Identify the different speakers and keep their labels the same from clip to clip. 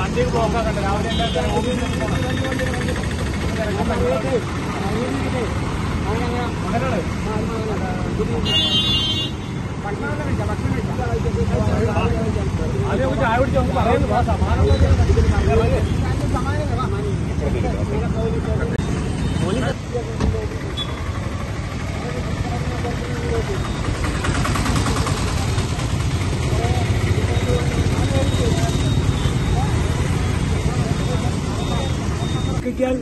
Speaker 1: വണ്ടി ബ്ലോക്കാക്കണ്ട രാവിലെ എല്ലാവരും ഓഫീസിലേക്ക് പോകണം ആദ്യം ചായ കുടിച്ച് നമുക്ക് പറയുന്നു സമാനം
Speaker 2: കിട്ടിയാൽ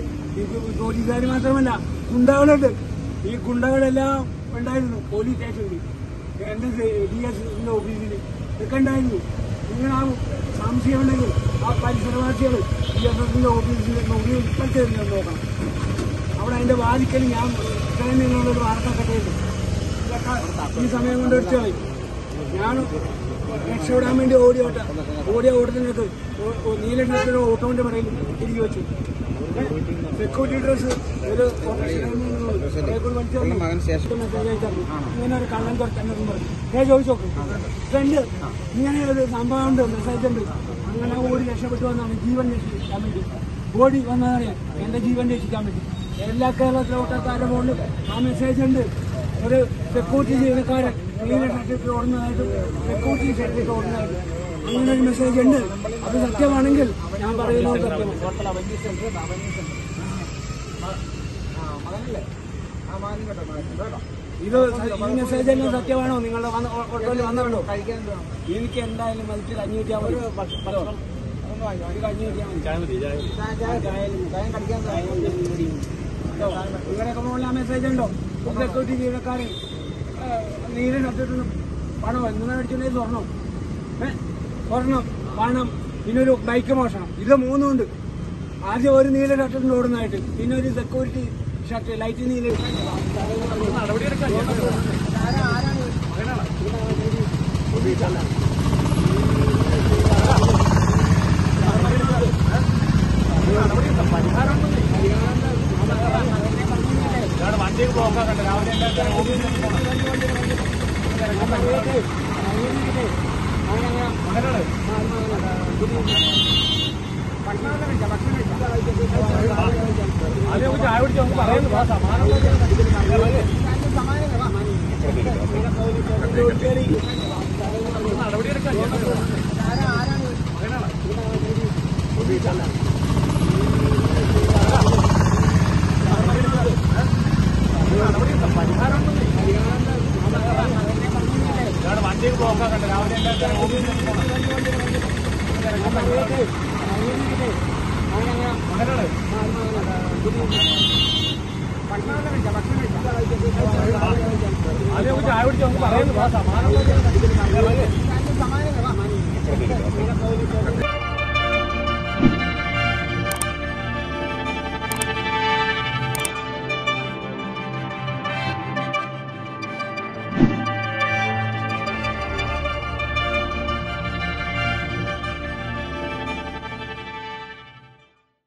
Speaker 2: പോലീസുകാർ മാത്രമല്ല ഗുണ്ടകളുണ്ട്. ഈ ഗുണ്ടകളെല്ലാം ഉണ്ടായിരുന്നു പോലീസ് സ്റ്റേഷനിൽ. എന്റെ ഡി എസ് ഓഫീസിൽ ഇതൊക്കെ ഉണ്ടായിരുന്നു. നിങ്ങൾ ആ സംശയം ആ പരിസരവാസികൾ ഈ എസ് എസിന്റെ ഓഫീസിൽ നോക്കി ഇപ്പോഴത്തെ നോക്കണം അവിടെ അതിന്റെ വാദിക്കൽ ഞാൻ നിങ്ങളൊരു വാർത്ത കെട്ടിയിട്ട് ഇതൊക്കെ ഈ സമയം കൊണ്ട് എടുത്തു ഞാൻ രക്ഷപ്പെടാൻ വേണ്ടി ഓടി ഓട്ട ഓടിയ ഓട്ടത്തിനകത്ത് നീല ഓട്ടോന്റെ പറയിൽ തിരികെ വെച്ചു. സെക്യൂരിറ്റി ഡ്രസ് ഒരു ഇങ്ങനെ ഒരു കള്ളൻ തുറക്കുന്നു പറഞ്ഞു. ഞാൻ ചോദിച്ചു ഫ്രണ്ട് ഇങ്ങനെ ഒരു സംഭവം ഉണ്ട് മെസ്സേജ് ഉണ്ട്. അങ്ങനെ ഓടി രക്ഷപ്പെട്ടു വന്നാണ് ജീവൻ രക്ഷിക്കാൻ വേണ്ടി. ഓടി വന്നതാണ് എന്റെ ജീവൻ രക്ഷിക്കാൻ വേണ്ടി. എല്ലാ കേരളത്തിലെ ഓട്ടക്കാരുടെ മുകളിൽ ആ മെസ്സേജ് ഉണ്ട്. ഒരു സെക്യൂരിറ്റി ജീവനക്കാരൻ നീല ഷർട്ടിട്ട് ഓടുന്നതായിട്ടും സെക്യൂരിറ്റി ഷർട്ടിട്ട് ഓടുന്നതായിട്ടും. അങ്ങനെ ഒരു മെസ്സേജ് ഉണ്ട്. അത് സത്യമാണെങ്കിൽ ഞാൻ പറയുന്നത് സത്യമാണ്. ഇത് ഈ മെസ്സേജ് എല്ലാം സത്യമാണോ നിങ്ങളുടെ ഓട്ടോയിൽ വന്നല്ലോ എനിക്ക് എന്തായാലും മതിച്ച്
Speaker 1: അഞ്ഞൂറ്റി അമ്പത്
Speaker 2: ഇവരൊക്കെ മുകളിൽ ആ മെസ്സേജ് ഉണ്ടോ സെക്യൂരിറ്റി ജീവനക്കാർ നീല ഷർട്ടിട്ട് പണം എങ്ങനെ അടിച്ചിട്ടുണ്ടെങ്കിൽ സ്വർണം സ്വർണം പണം പിന്നൊരു ബൈക്ക് മോഷണം ഇത് മൂന്നും ഉണ്ട് ആദ്യം ഒരു നീല ഷർട്ടിട്ട് ഓടുന്നതായിട്ട്. പിന്നെ ഒരു സെക്യൂരിറ്റി ഷർട്ട് ലൈറ്റ് നീല
Speaker 1: നടപടിയെടുക്കാൻ വണ്ടി ബ്ലോക്കാക്കണ്ട രാവിലെ എല്ലാവരും ഓഫീസിലേക്ക് പോകണം ആദ്യം നമുക്ക് ചായ കുടിച്ച് നമുക്ക് പറയുന്നു വാ, സമാനം നടപടിയെടുക്കാൻ വണ്ടി ബ്ലോക്കാക്കണ്ട രാവിലെ എല്ലാവരും കുറിച്ച് ആയോടിച്ച് നമുക്ക് പറയുന്നു സമാനം